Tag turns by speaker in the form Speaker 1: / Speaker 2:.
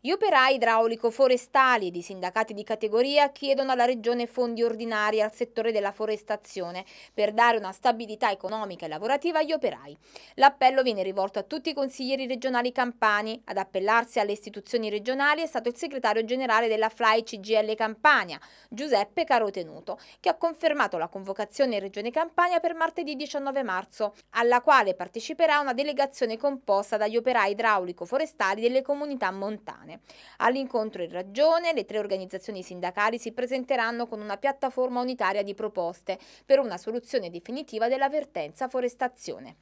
Speaker 1: Gli operai idraulico-forestali e di sindacati di categoria chiedono alla Regione fondi ordinari al settore della forestazione per dare una stabilità economica e lavorativa agli operai. L'appello viene rivolto a tutti i consiglieri regionali campani. Ad appellarsi alle istituzioni regionali è stato il segretario generale della FLAI CGL Campania, Giuseppe Carotenuto, che ha confermato la convocazione in Regione Campania per martedì 19 marzo, alla quale parteciperà una delegazione composta dagli operai idraulico-forestali delle comunità montane settimane. All'incontro in ragione le tre organizzazioni sindacali si presenteranno con una piattaforma unitaria di proposte per una soluzione definitiva della vertenza forestazione.